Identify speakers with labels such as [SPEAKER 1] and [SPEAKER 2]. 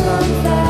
[SPEAKER 1] some fire.